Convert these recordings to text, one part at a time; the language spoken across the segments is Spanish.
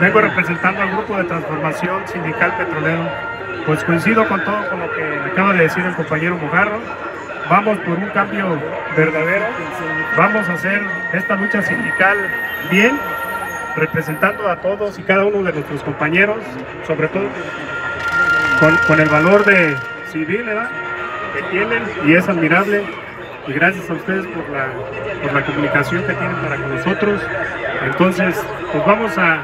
Vengo representando al grupo de transformación sindical petrolero. Pues coincido con todo con lo que acaba de decir el compañero Mojarro. Vamos por un cambio verdadero. Vamos a hacer esta lucha sindical bien, representando a todos y cada uno de nuestros compañeros, sobre todo con, el valor de civil que tienen y es admirable y gracias a ustedes por la, por la comunicación que tienen para con nosotros. Entonces, pues vamos a,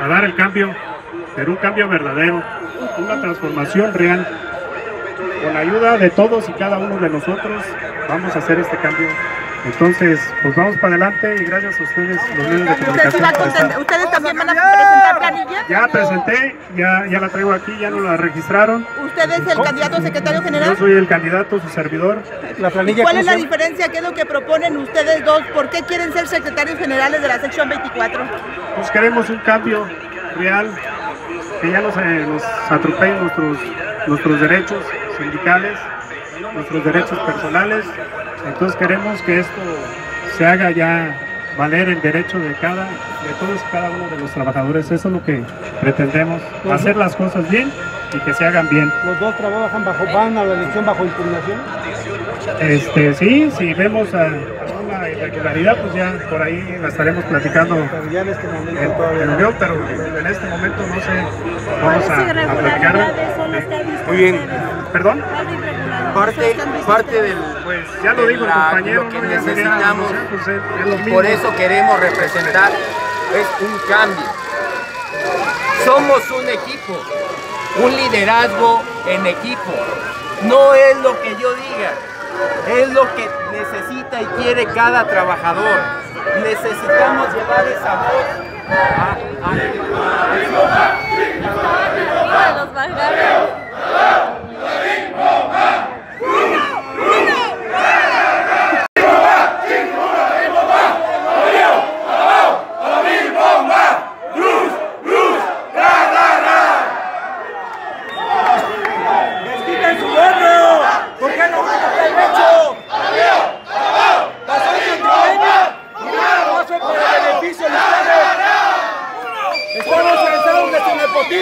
a dar el cambio, pero un cambio verdadero, una transformación real. Con la ayuda de todos y cada uno de nosotros vamos a hacer este cambio entonces, pues vamos para adelante y gracias a ustedes, los medios de comunicación. ¿Ustedes también van a presentar planilla? Ya presenté, ya, ya la traigo aquí, ya no la registraron. ¿Usted es el candidato a secretario general? Yo soy el candidato, su servidor. La planilla ¿Cuál es la diferencia? ¿Qué es lo que proponen ustedes dos? ¿Por qué quieren ser secretarios generales de la sección 24? Pues queremos un cambio real, que ya nos, eh, nos atropellen nuestros, nuestros derechos sindicales, nuestros derechos personales entonces queremos que esto se haga ya valer el derecho de cada, de todos y cada uno de los trabajadores. Eso es lo que pretendemos, hacer las cosas bien y que se hagan bien. ¿Los dos trabajan bajo, van a la elección bajo impugnación? Este, sí, si vemos a, alguna irregularidad, pues ya por ahí la estaremos platicando pero ya en este momento en, en pero en este momento no sé, vamos a, a platicar. Muy bien. ¿Perdón? parte, parte del, pues ya lo dijo el compañero, lo que necesitamos y por eso queremos representar es un cambio. Somos un equipo, un liderazgo en equipo. No es lo que yo diga, es lo que necesita y quiere cada trabajador. Necesitamos llevar esa voz a,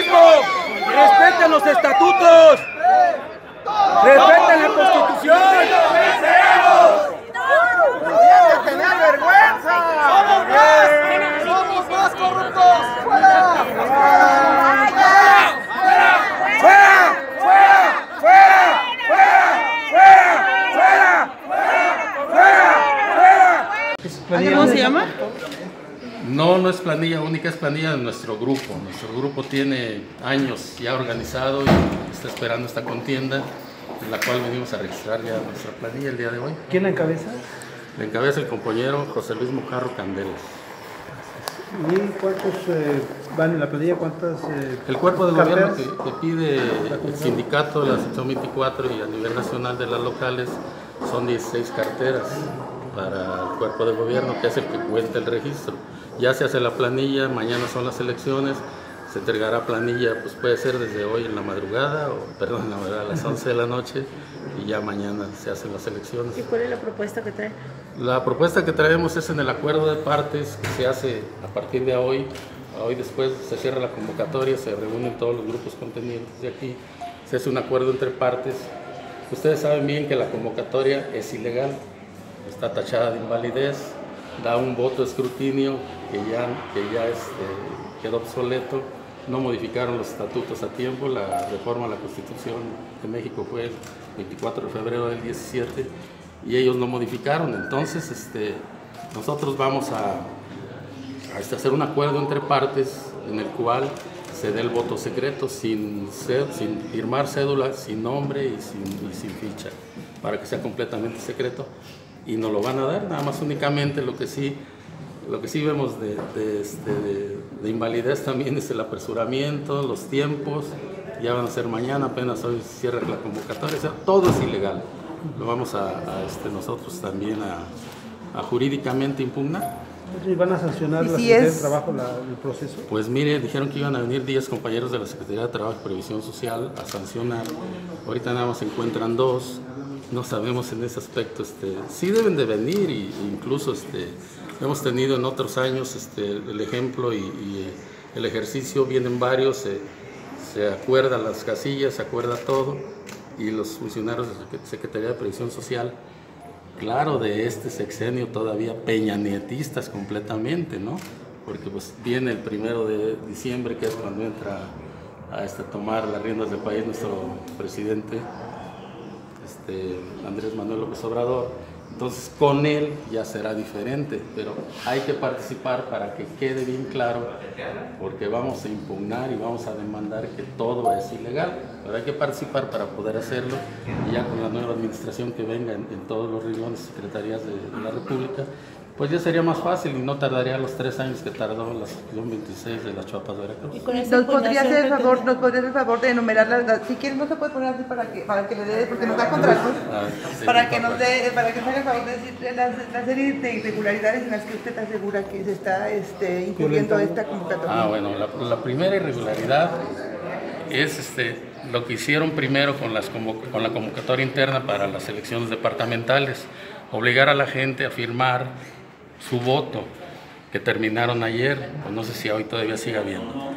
respeten los estatutos, respeten la constitución. ¡No! ¿Cómo se llama? No, no es planilla única, es planilla de nuestro grupo. Nuestro grupo tiene años ya organizado y está esperando esta contienda, en la cual venimos a registrar ya nuestra planilla el día de hoy. ¿Quién la encabeza? La encabeza el compañero José Luis Mojarro Candelas. ¿Y cuántos eh, van en la planilla? ¿Cuántas? Eh, el cuerpo de gobierno que, que, pide el sindicato de la sección 24 y a nivel nacional de las locales son 16 carteras para el cuerpo de gobierno, que es el que cuenta el registro ya se hace la planilla, mañana son las elecciones, se entregará planilla, pues puede ser desde hoy en la madrugada, o perdón, a las 11 de la noche, y ya mañana se hacen las elecciones. ¿Y cuál es la propuesta que trae? La propuesta que traemos es en el acuerdo de partes que se hace a partir de hoy, hoy después se cierra la convocatoria, se reúnen todos los grupos contenidos de aquí, se hace un acuerdo entre partes. Ustedes saben bien que la convocatoria es ilegal, está tachada de invalidez, da un voto de escrutinio que ya, que ya este, quedó obsoleto. No modificaron los estatutos a tiempo, la reforma a la Constitución de México fue el 24 de febrero del 17 y ellos no modificaron, entonces este, nosotros vamos a, este, hacer un acuerdo entre partes en el cual se dé el voto secreto sin, sin firmar cédula, sin nombre y sin ficha, para que sea completamente secreto y nos lo van a dar, nada más únicamente lo que sí lo que sí vemos de, este, de, invalidez también es el apresuramiento, los tiempos, ya van a ser mañana, apenas hoy cierra la convocatoria, todo es ilegal. Lo vamos a, este, nosotros también a, jurídicamente impugnar. ¿Y van a sancionar la Secretaría de Trabajo el proceso? Pues mire, dijeron que iban a venir 10 compañeros de la Secretaría de Trabajo y Previsión Social a sancionar. Ahorita nada más se encuentran dos. No sabemos en ese aspecto. Este, sí deben de venir e incluso este, Hemos tenido en otros años este, el ejemplo y, el ejercicio, vienen varios, se, se acuerdan las casillas, se acuerda todo y los funcionarios de la Secretaría de Previsión Social, claro, de este sexenio todavía peñanietistas completamente, ¿no? Porque pues viene el primero de diciembre, que es cuando entra a este, tomar las riendas del país nuestro presidente este, Andrés Manuel López Obrador. Entonces con él ya será diferente, pero hay que participar para que quede bien claro, porque vamos a impugnar y vamos a demandar que todo es ilegal, pero hay que participar para poder hacerlo y ya con la nueva administración que venga en, todos los renglones secretarías de la República, pues ya sería más fácil y no tardaría los tres años que tardó la sección 26 de las Chuapas de Veracruz. ¿Nos podría hacer el favor, nos podría hacer el favor de enumerar las, si quieres no se puede poner así para que, para que le dé, porque nos da contratos, ah, para que nos dé, para que haga el favor de decir las, la serie de irregularidades en las que usted asegura que se está este, incurriendo esta convocatoria. Ah, bueno, la, la primera irregularidad es este, lo que hicieron primero con, las, con la convocatoria interna para las elecciones departamentales, obligar a la gente a firmar su voto, que terminaron ayer, pues no sé si hoy todavía siga habiendo.